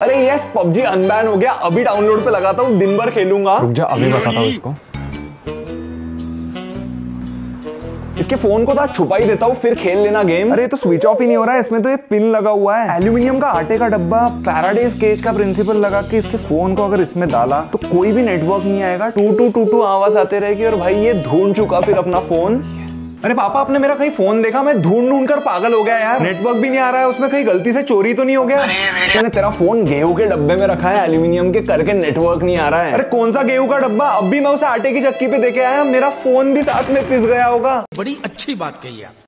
अरे yes PUBG unban हो गया। अभी डाउनलोड पे लगाता हूँ दिन भर खेलूँगा। रुक जा अभी बताता हूँ इसको। इसके फ़ोन को तो आज छुपा ही देता हूँ फिर खेल लेना गेम अरे तो स्विच ऑफ़ ही नहीं हो रहा है इसमें तो ये पिन लगा हुआ है। एल्यूमिनियम का आटे का डब्बा फैराडे केज का प्रिंसिपल लगा के इसके फ़ोन को अगर इसमें डाला तो कोई भी नेटवर्क नहीं आएगा। टू टू टू टू आवाज़ आते रहेगी और भाई ये ढूंढ चुका फिर अपना फ़ोन अरे पापा आपने मेरा कहीं फ़ोन देखा? मैं ढूंढ ढूंढ कर पागल हो गया यार। नेटवर्क भी नहीं आ रहा है उसमें कहीं गलती से चोरी तो नहीं हो गया? मैंने तेरा फ़ोन गेहूँ के डब्बे में रखा है एल्यूमिनियम के करके नेटवर्क नहीं आ रहा है। अरे कौन सा गेहूँ का डब्बा? अब भी मैं उसे आटे की चक्की पे देखे आया मेरा फ़ोन भी साथ में पिस गया होगा। बड़ी अच्छी बात कही आप।